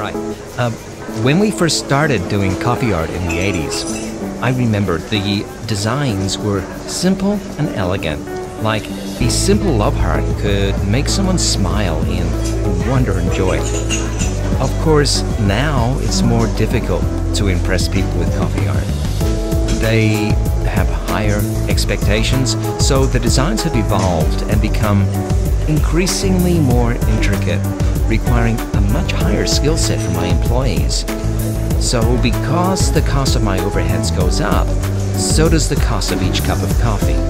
Right. Um, when we first started doing coffee art in the 80s, I remember the designs were simple and elegant. Like a simple love heart could make someone smile in wonder and joy. Of course, now it's more difficult to impress people with coffee art. They have higher expectations, so the designs have evolved and become increasingly more intricate, requiring a much higher skill set for my employees. So, because the cost of my overheads goes up, so does the cost of each cup of coffee.